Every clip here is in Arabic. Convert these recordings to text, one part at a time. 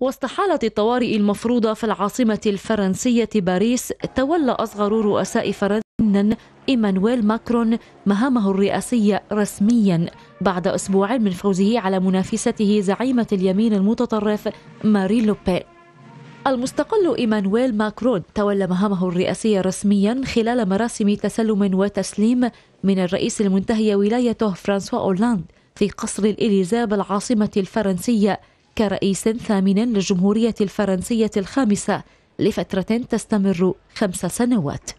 وسط حالة الطوارئ المفروضة في العاصمة الفرنسية باريس تولى أصغر رؤساء فرنسا إيمانويل ماكرون مهامه الرئاسية رسميا بعد أسبوع من فوزه على منافسته زعيمة اليمين المتطرف ماري لوبين المستقل إيمانويل ماكرون تولى مهامه الرئاسية رسميا خلال مراسم تسلم وتسليم من الرئيس المنتهي ولايته فرانسوا أولاند في قصر الإليزاب العاصمة الفرنسية. كرئيس ثامن للجمهورية الفرنسية الخامسة لفترة تستمر خمس سنوات.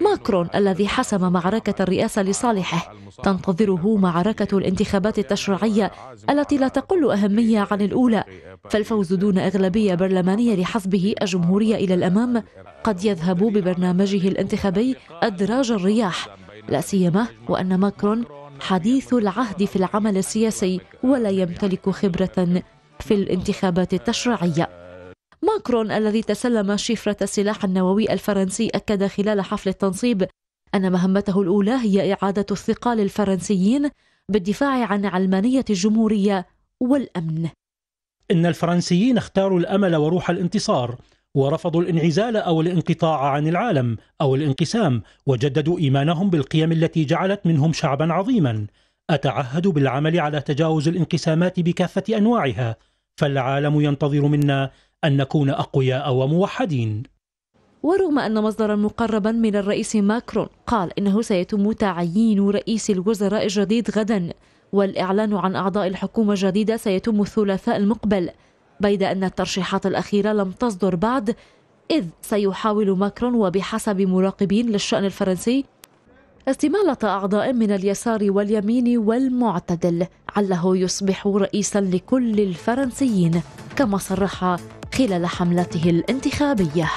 ماكرون الذي حسم معركة الرئاسة لصالحه تنتظره معركة الانتخابات التشريعية التي لا تقل أهمية عن الأولى. فالفوز دون أغلبية برلمانية لحزبه الجمهورية إلى الأمام قد يذهب ببرنامجه الانتخابي أدراج الرياح. لا سيما وأن ماكرون حديث العهد في العمل السياسي ولا يمتلك خبرة في الانتخابات التشريعية. ماكرون الذي تسلم شفرة السلاح النووي الفرنسي أكد خلال حفل التنصيب أن مهمته الأولى هي إعادة الثقة للفرنسيين بالدفاع عن علمانية الجمهورية والأمن. إن الفرنسيين اختاروا الأمل وروح الانتصار ورفضوا الانعزال أو الانقطاع عن العالم أو الانقسام وجددوا إيمانهم بالقيم التي جعلت منهم شعبا عظيما. أتعهد بالعمل على تجاوز الانقسامات بكافة أنواعها فالعالم ينتظر منا أن نكون أقوياء وموحدين. ورغم أن مصدرا مقربا من الرئيس ماكرون قال إنه سيتم تعيين رئيس الوزراء الجديد غدا والإعلان عن أعضاء الحكومة الجديدة سيتم الثلاثاء المقبل بيد أن الترشيحات الأخيرة لم تصدر بعد إذ سيحاول ماكرون وبحسب مراقبين للشأن الفرنسي استمالة أعضاء من اليسار واليمين والمعتدل عله يصبح رئيسا لكل الفرنسيين كما صرح خلال حملته الانتخابية.